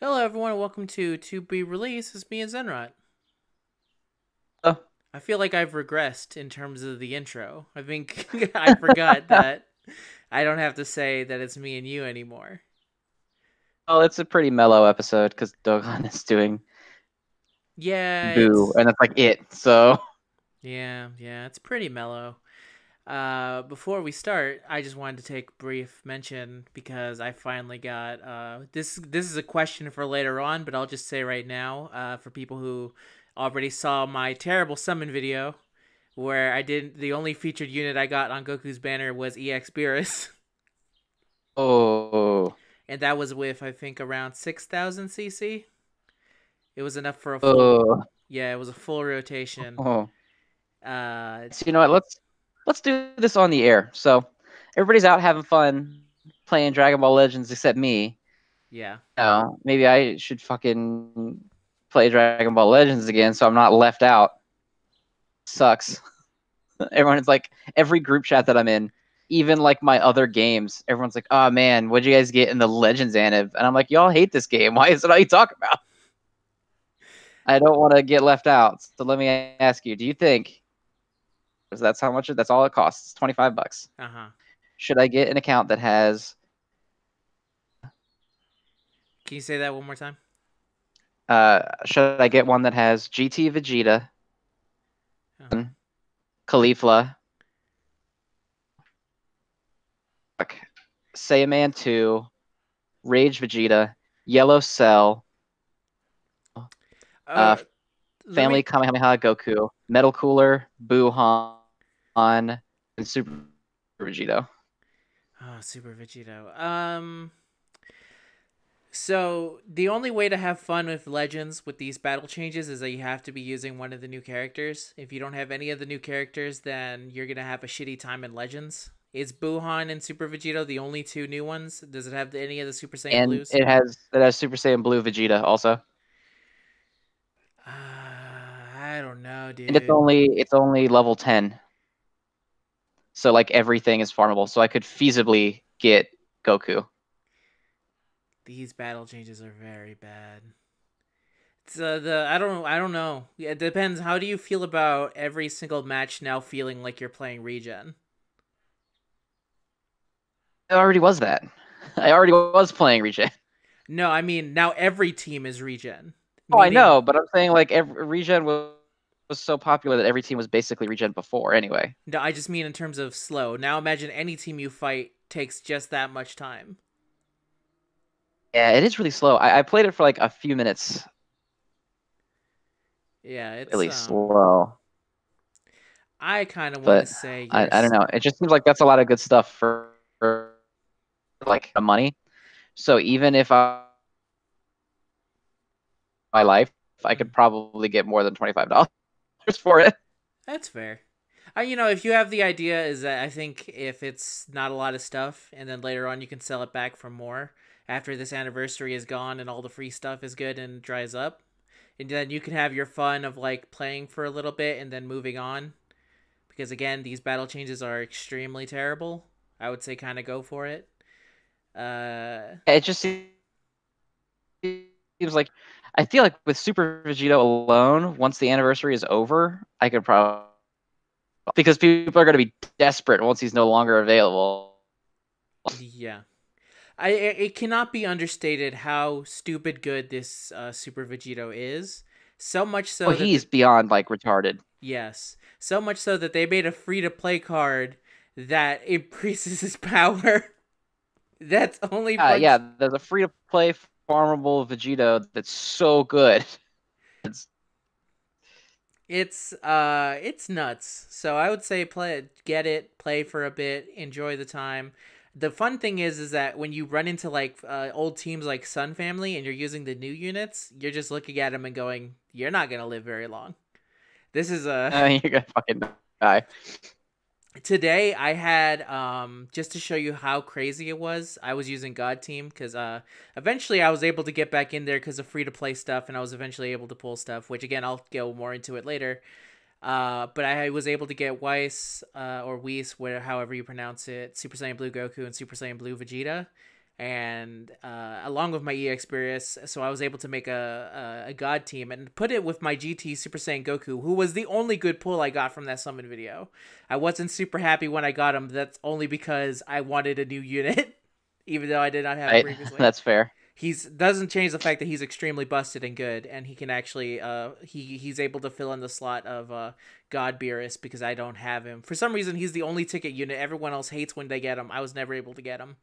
Hello, everyone, and welcome to To Be Released. It's me and Zenrot. Oh. I feel like I've regressed in terms of the intro. I think I forgot that I don't have to say that it's me and you anymore. Well, it's a pretty mellow episode because Dokkan is doing Yeah. boo, it's- and that's like it. So Yeah, yeah, it's pretty mellow. Uh, before we start, I just wanted to take brief mention because I finally got uh, this. This is a question for later on, but I'll just say right now uh, for people who already saw my terrible summon video, where I didn't. The only featured unit I got on Goku's banner was EX Beerus, oh, and that was with I think around six thousand CC. It was enough for a full. oh, Yeah, it was a full rotation. oh. Uh, So you know what? Let's let's do this on the air. So everybody's out having fun playing Dragon Ball Legends except me. yeah. No, maybe I should fucking play Dragon Ball Legends again so I'm not left out. Sucks. Everyone's like every group chat that I'm in, even like my other games, everyone's like, "Oh man, what'd you guys get in the Legends Anib?" And I'm like, "Y'all hate this game. Why is it all you talk about?" I don't want to get left out. So let me ask you: Do you think? Because that's how much. it- That's all it costs. Twenty five bucks. Uh huh. Should I get an account that has Can you say that one more time? Uh, should I get one that has GT Vegeta. Caulifla, fuck, Saiyaman 2, Rage Vegeta, Yellow Cell, Uh, let Family me- Kamehameha Goku, Metal Cooler, Buhan, and Super Vegito. Oh, Super Vegito. Um. So the only way to have fun with Legends with these battle changes is that you have to be using one of the new characters. If you don't have any of the new characters, then you're gonna have a shitty time in Legends. Is Buhan and Super Vegito the only two new ones? Does it have any of the Super Saiyan And Blues? it has it has Super Saiyan Blue Vegeta also. Uh, I don't know, dude. And it's only it's only level 10. So like everything is farmable. So I could feasibly get Goku. These battle changes are very bad. It's uh, the I don't I don't know. Yeah, it depends. How do you feel about every single match now feeling like you're playing regen? I already was that. I already was playing regen. No, I mean now every team is regen. Oh, I know, but I'm saying like every regen was, was so popular that every team was basically regen before anyway. No, I just mean in terms of slow. Now imagine any team you fight takes just that much time. Yeah, it is really slow. I, I played it for like a few minutes. Yeah, it's Really um, slow. I kind of want to say I, I don't know. It just seems like that's a lot of good stuff for, for like the money. So even if I my life, I could probably get more than twenty five dollars for it. That's fair. Uh, you know, if you have the idea, is that I think if it's not a lot of stuff, and then later on you can sell it back for more after this anniversary is gone and all the free stuff is good and dries up, and then you can have your fun of like playing for a little bit and then moving on. Because again, these battle changes are extremely terrible. I would say kind of go for it. Uh, It just seems like I feel like with Super Vegito alone, once the anniversary is over, I could probably because people are going to be desperate once he's no longer available. Yeah. I it it cannot be understated how stupid good this uh, Super Vegito is. So much so that he's the- beyond like retarded. yes, so much so that they made a free to play card that increases his power. That's only Uh, yeah, there's a free to play farmable Vegito that's so good. It's It's uh it's nuts. So I would say play it, get it, play for a bit, enjoy the time. The fun thing is is that when you run into like uh, old teams like Son Family and you're using the new units, you're just looking at them and going, "You're not going to live very long." This is a uh, you're gonna fucking die. Today I had um just to show you how crazy it was. I was using God Team cuz uh eventually I was able to get back in there cuz of free to play stuff and I was eventually able to pull stuff, which again I'll go more into it later. Uh, but I was able to get Whis uh, or Whis, where however you pronounce it, Super Saiyan Blue Goku and Super Saiyan Blue Vegeta, and uh, along with my EXperience, so I was able to make a, a, a god team and put it with my GT Super Saiyan Goku, who was the only good pull I got from that summon video. I wasn't super happy when I got him. That's only because I wanted a new unit, even though I did not have Right. it previously That's fair. he's doesn't change the fact that he's extremely busted and good and he can actually uh he he's able to fill in the slot of uh god beerus because i don't have him for some reason he's the only ticket unit everyone else hates when they get him i was never able to get him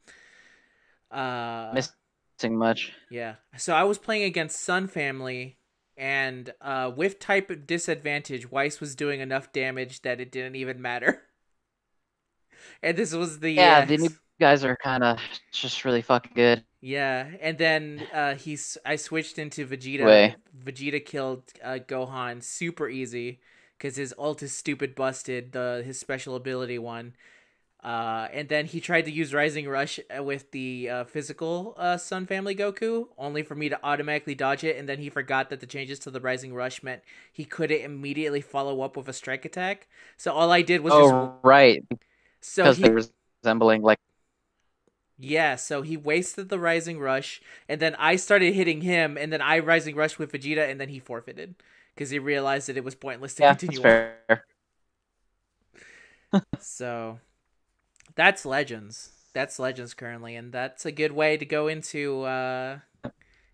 uh Missing much. yeah so i was playing against Son Family and uh with type of disadvantage Whis was doing enough damage that it didn't even matter and this was the Yeah, uh, the new guys are kind of just really fucking good. Yeah, and then uh, he's I switched into Vegeta. Way. Vegeta killed uh, Gohan super easy because his ult is stupid busted. The his special ability one. Uh, and then he tried to use Rising Rush with the uh, physical uh, Son Family Goku, only for me to automatically dodge it. And then he forgot that the changes to the Rising Rush meant he couldn't immediately follow up with a strike attack. So all I did was Oh, right. so Because he they're resembling like Yeah, so he wasted the Rising Rush, and then I started hitting him, and then I Rising Rush with Vegeta, and then he forfeited because he realized that it was pointless to yeah, that's continue. fair. So that's Legends. That's Legends currently, and that's a good way to go into. Uh,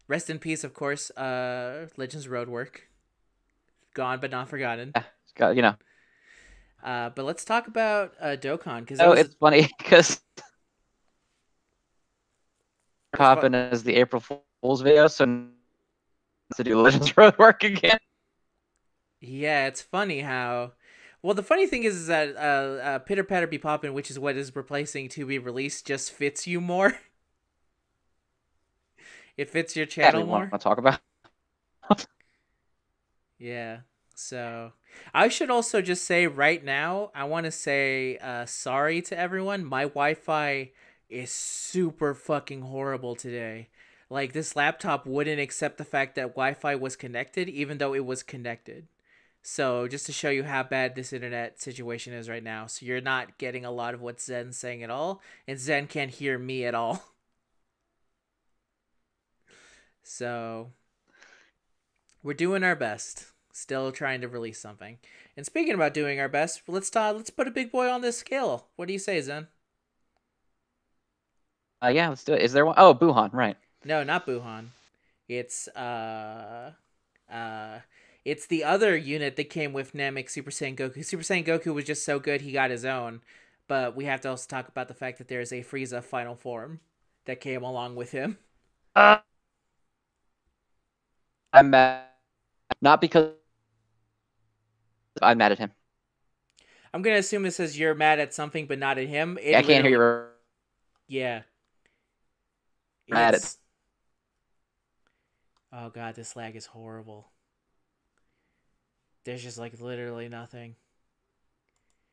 rest in peace, of course. Uh, Legends Roadwork, gone but not forgotten. It's got- you know. Uh, but let's talk about uh, Dokkan because Oh, it's funny because popping as the April Fool's video, so to do Legends Road work again. Yeah, it's funny how. Well, the funny thing is, is that uh, uh, Pitter Patter Be Poppin', which is what is replacing To Be Released, just fits you more. it fits your Yeah, channel more. want to talk about. Yeah. So I should also just say right now, I want to say uh, sorry to everyone. My Wi-Fi is super fucking horrible today. Like this laptop wouldn't accept the fact that Wi-Fi was connected, even though it was connected. So just to show you how bad this internet situation is right now, so you're not getting a lot of what Zen's saying at all, and Zen can't hear me at all. So we're doing our best. Still trying to release something. And speaking about doing our best, let's talk, let's put a big boy on this scale. What do you say, Zen? Uh, yeah, let's do it. Is there one? Oh, Buhan, right. No, not Buhan. It's uh uh it's the other unit that came with Namek Super Saiyan Goku. Super Saiyan Goku was just so good he got his own. But we have to also talk about the fact that there is a Frieza final form that came along with him. Uh, I'm mad. Not because I'm mad at him. I'm gonna assume it says you're mad at something but not at him. It I can't hear you. Yeah. Mad at- Oh god, this lag is horrible. There's just like literally nothing.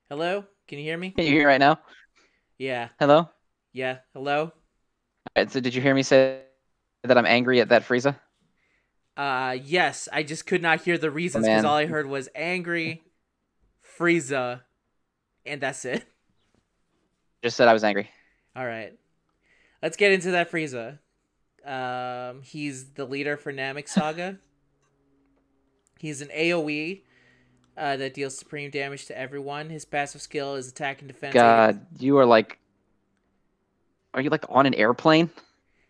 Hello? Can you hear me? Can you hear me right now? Yeah. Hello. Yeah. Hello? All right, so did you hear me say that I'm angry at that Frieza? Uh yes, I just could not hear the reasons because man. all I heard was angry, Frieza, and that's it. Just said I was angry. All right. Let's get into that Frieza. Um, he's the leader for Namek Saga. He's an AoE uh, that deals supreme damage to everyone. His passive skill is attack and defense. God, you are like, are you like on an airplane?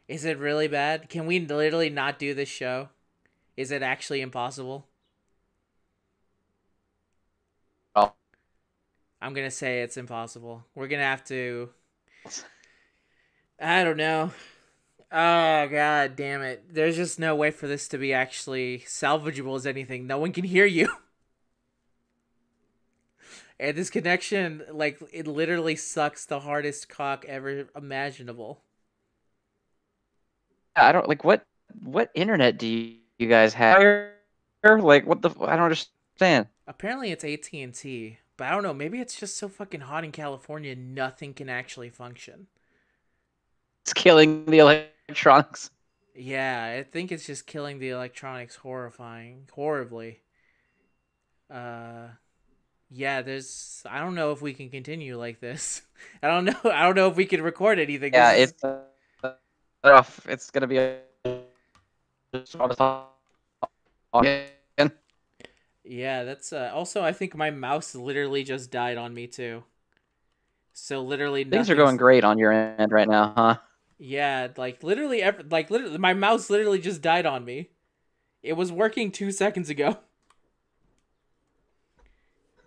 Is it really bad? Can we literally not do this show? Is it actually impossible? Oh. I'm gonna say it's impossible. We're gonna have to. I don't know. Oh god damn it. There's just no way for this to be actually salvageable as anything. No one can hear you. And this connection, like, it literally sucks the hardest cock ever imaginable. I don't like what what internet do you, guys have? Like what the I don't understand. Apparently it's AT&T, but I don't know, maybe it's just so fucking hot in California nothing can actually function. It's killing the electronics. Yeah, I think it's just killing the electronics horrifying, horribly. Uh yeah, there's I don't know if we can continue like this. I don't know I don't know if we can record anything. Yeah, This it's uh, off. It's gonna be a. Yeah, that's uh, also I think my mouse literally just died on me too. So literally Things are going great on your end right now, huh? Yeah, like literally, ev- like literally, my mouse literally just died on me. It was working two seconds ago.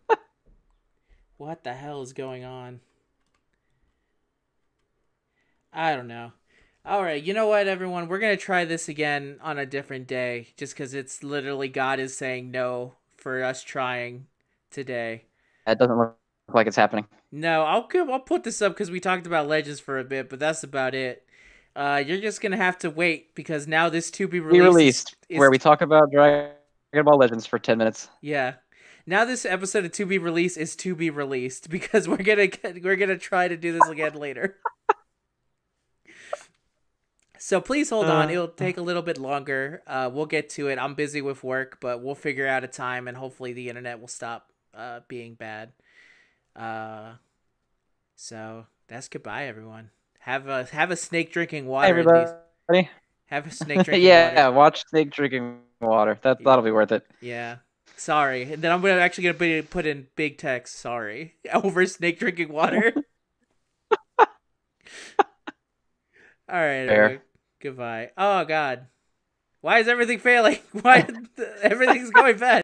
what the hell is going on? I don't know. All right, you know what, everyone? We're gonna try this again on a different day, just because it's literally God is saying no for us trying today. That doesn't look like it's happening. No, I'll I'll put this up because we talked about legends for a bit, but that's about it. Uh, you're just gonna have to wait because now this to be released. is- released is- where we talk about Dragon Ball Legends for ten minutes. yeah. Now this episode of to be released is to be released because we're gonna get, we're gonna try to do this again later. So please hold on. Uh. It'll take a little bit longer. Uh, we'll get to it. I'm busy with work, but we'll figure out a time, and hopefully the internet will stop uh, being bad. Uh, so that's goodbye, everyone. Have a have a snake drinking water. Hey, everybody. Have a snake drinking water. yeah, water. watch Snake drinking water. That that'll be worth it. Yeah. Sorry. And then I'm gonna actually gonna put- put in big text. Sorry over snake drinking water. All right. Fair. Goodbye. Oh God. Why is everything failing? Why everything's going bad?